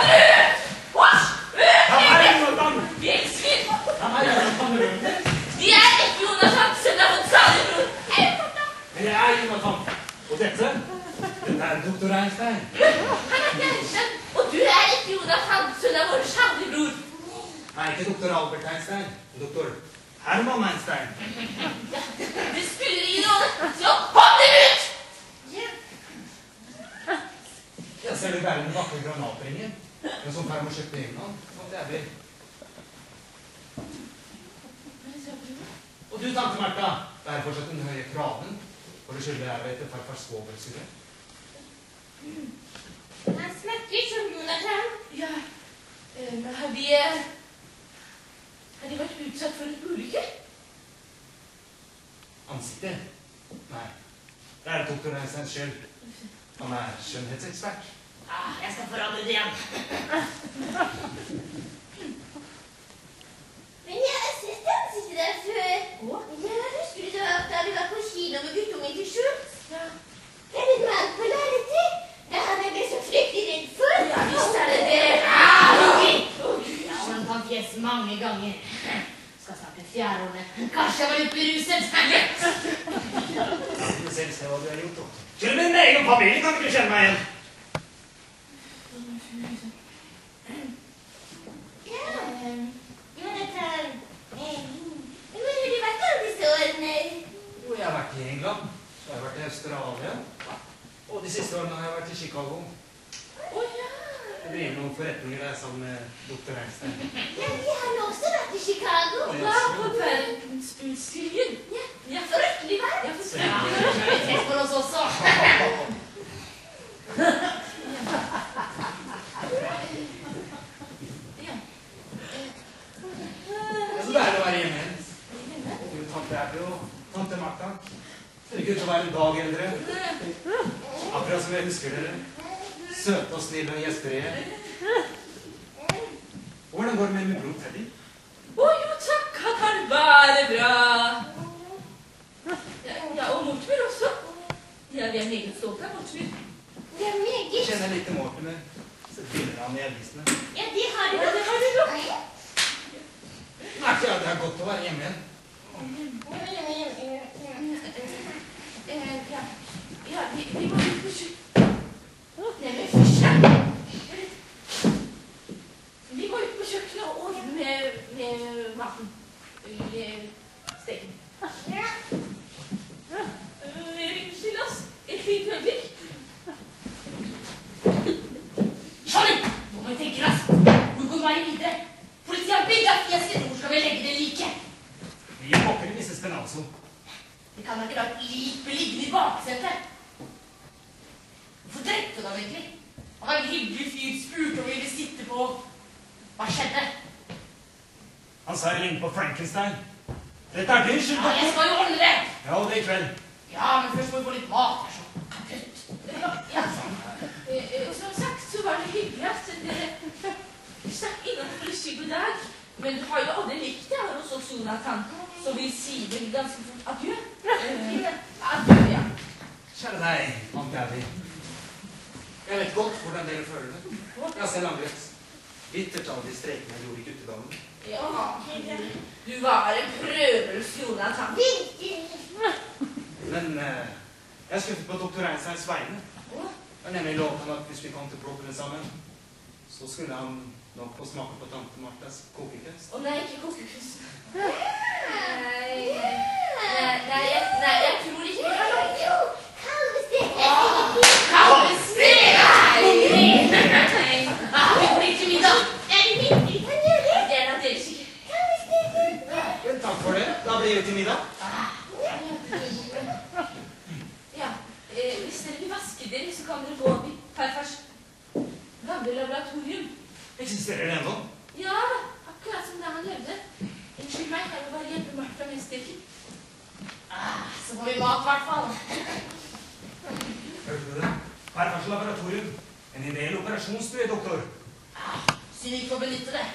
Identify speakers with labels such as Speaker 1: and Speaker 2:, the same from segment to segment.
Speaker 1: det ut! Hva?
Speaker 2: Ta meg inn og danne!
Speaker 1: Villsvin!
Speaker 2: Ta meg inn og danne.
Speaker 1: De er ikke Jonas Hansen av Gonzalo.
Speaker 2: Men jeg er Jonathan. Og dette, er doktor Einstein.
Speaker 1: Han er Bjørnsen, og du er ikke Jonas Hansen av vår kjælebror.
Speaker 2: Nei, ikke doktor Albert Einstein. Doktor Herman Einstein.
Speaker 1: Det spiller ingen rolle, så kom det ut!
Speaker 2: Jeg ser du bærer en vakre granatringer. En sånn perm og kjøpt i England. Er vi. Og du, tante Märtha, det er fortsatt den høye kraven for å skylde deg etter farfars svovelsyre.
Speaker 1: Han snakker som Jonathan. Ja, men har de Har de vært utsatt for en ulykke?
Speaker 2: Ansiktet? Nei. Det er doktor Einsteins skyld. Han er skjønnhetsekspert.
Speaker 1: Ah, jeg skal forandre det igjen.
Speaker 3: Men jeg har sett deg sitte der før.
Speaker 1: Å?
Speaker 3: Jeg husker du da, du var på kino med guttungen til Schultz?
Speaker 1: Ja.
Speaker 3: Det er en mann på lerretet. Det er han jeg ble så fryktelig redd for.
Speaker 1: Ja, visst er det det. Ah, ok. Ja, han kan fjes mange ganger. Skal snakke fjærhåndet. Kanskje jeg var litt beruset.
Speaker 2: Du selv ser hva du har gjort. Til og med min egen familie kan ikke kjenne meg igjen.
Speaker 3: Ja, Jonathan. eh, Hvor har du vært alle disse årene?
Speaker 2: Jo, jeg har vært i England. Så har jeg vært i Australia. Og de siste årene har jeg vært i Chicago.
Speaker 1: Å ja.
Speaker 2: Jeg driver noen forretninger der sammen med doktor Einstein.
Speaker 3: Ja, vi har nå også vært i Chicago.
Speaker 1: Ja, på verdensutstillingen.
Speaker 3: Ja,
Speaker 1: Ja,
Speaker 3: fryktelig varmt.
Speaker 1: Ja, for vi treffer oss også. Ja.
Speaker 2: Det er så deilig å være hjemme. Tante jo tante Martha. Kunne ikke være en dag eldre. Akkurat som jeg husker dere. Søte og snille og gjestfrie. Hvordan går det med bror Teddy?
Speaker 1: Å jo, takk, han har være bare bra. Ja, ja, og Mortimer også. Ja, vi er meget stolte av Mortimer.
Speaker 3: Det er
Speaker 2: Jeg
Speaker 3: meget.
Speaker 2: kjenner litt til Mortimer. Så finner han i avisene.
Speaker 3: Ja, det har du.
Speaker 1: Ja, det har du nok.
Speaker 2: Nei, ja, det er godt å være hjemme igjen.
Speaker 1: Eh, ja, ja vi, vi må ut på kjøkkenet. Neimen, fysj! Vi må ut på kjøkkenet og ordne med, med maten. Steken. Unnskyld oss. Et lite øyeblikk. Charlie! Nå må vi tenke raskt. Hvor går veien videre? Politiet har. Hvor skal vi legge det liket?
Speaker 2: Vi er pokker i Mrs. Penalso.
Speaker 1: Vi kan da ikke la et lik bli i baksetet. Hvorfor drepte du egentlig? Han var en hyggelig fyr, spurte om vi ville sitte på. Hva skjedde?
Speaker 2: Han sa jeg lignet på Frankenstein. Dette er din skyld,
Speaker 1: Ja, jeg skal jo ordne det.
Speaker 2: Ja, og det i kveld.
Speaker 1: Ja, men først må vi få litt mat. Det er så kaputt. Ja, sånn. Eh, eh, Som sagt så var det hyggelig at dere stakk innom for en god dag. Men du har jo aldri likt det her hos oss, Jonathan. Så vi sier vel ganske fort adjø. Adjø, ja.
Speaker 2: Kjære deg, tante Abby. Jeg vet godt hvordan dere føler det. Jeg har selv angret. Bittert av de strekene jeg gjorde i guttedommen.
Speaker 1: Ja, du var en prøvelse, Jonathan.
Speaker 2: Men eh, jeg skuffet på doktor Einsteins vegne. Jeg har nemlig lovet ham at hvis vi kom til Brooklyn sammen, så skulle han nok få smake på tante Martas kokekunst.
Speaker 1: Å nei, ikke kokekunst.
Speaker 3: Nei.
Speaker 1: Nei, nei, jeg, nei, jeg tror Var det? Da blir
Speaker 3: det til middag.
Speaker 1: Ja, eh, hvis dere
Speaker 2: vil
Speaker 1: vaske dere, så kan dere gå opp i farfars gamle laboratorium.
Speaker 2: Eksisterer det ennå?
Speaker 1: Ja, akkurat som da han levde. Unnskyld meg, jeg må bare hjelpe Martha med styrken. Ah, så får vi mat, i hvert fall.
Speaker 2: Hørte du det? Farfars laboratorium. En ideell operasjonsstue, doktor.
Speaker 1: Ah, Synd vi får benytte det.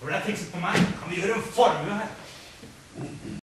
Speaker 2: Når det er fikset på meg, kan vi gjøre en formue her. Thank you.